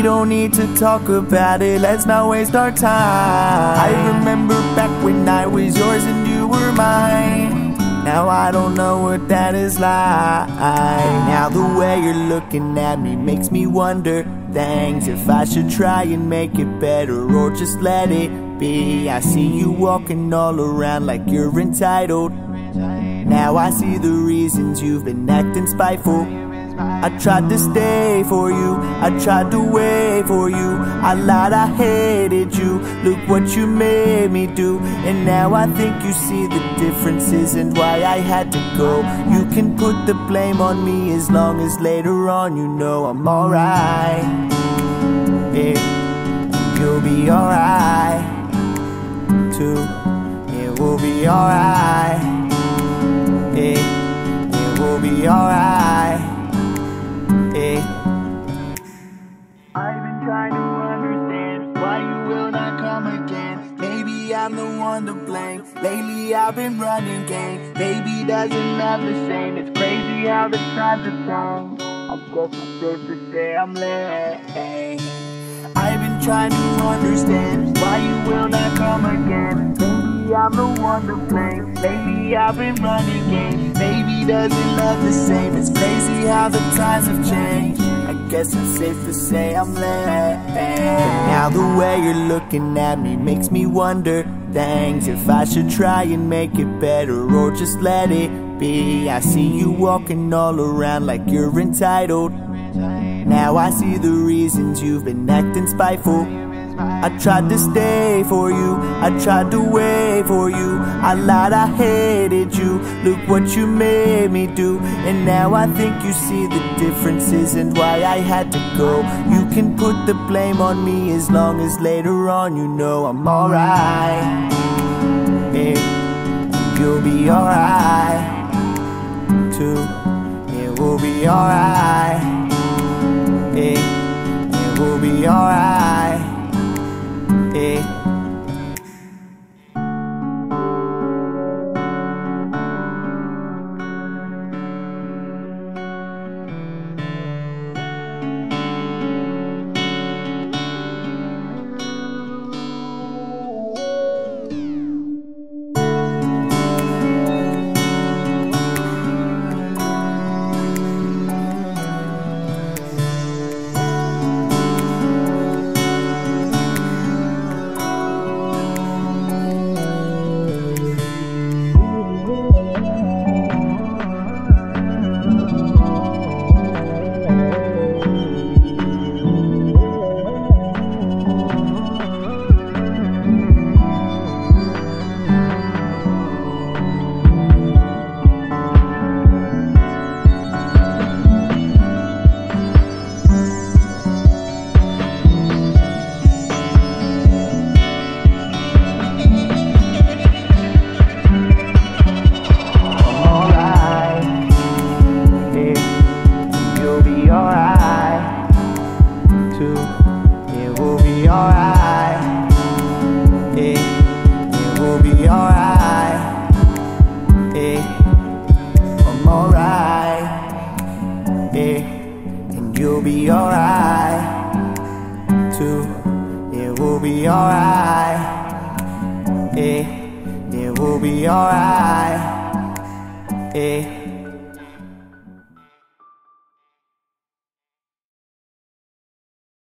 We don't need to talk about it, let's not waste our time. I remember back when I was yours and you were mine. Now I don't know what that is like. Now the way you're looking at me makes me wonder things if I should try and make it better or just let it be. I see you walking all around like you're entitled. Now I see the reasons you've been acting spiteful. I tried to stay for you, I tried to wait for you. I lied, I hated you. Look what you made me do. And now I think you see the differences and why I had to go. You can put the blame on me as long as later on you know I'm alright. Yeah, you'll be alright too. It will be alright. I'm the one to blame. Lately I've been running game. Maybe doesn't have the same. It's crazy how the times have changed. I guess it's safe to say I'm late. I've been trying to understand why you will not come again. I'm the one to blame. Maybe I've been running game. Maybe doesn't love the same. It's crazy how the times have changed. Guess it's safe to say I'm late. Now the way you're looking at me makes me wonder things if I should try and make it better or just let it be. I see you walking all around like you're entitled. Now I see the reasons you've been acting spiteful. I tried to stay for you, I tried to wait for you. I lied, I hated you. Look what you made me do. And now I think you see the differences and why I had to go. You can put the blame on me as long as later on you know I'm alright. Yeah, you'll be alright too. It will be alright. Alright. It will be alright. Yeah, eh, it will be alright. Yeah. Eh.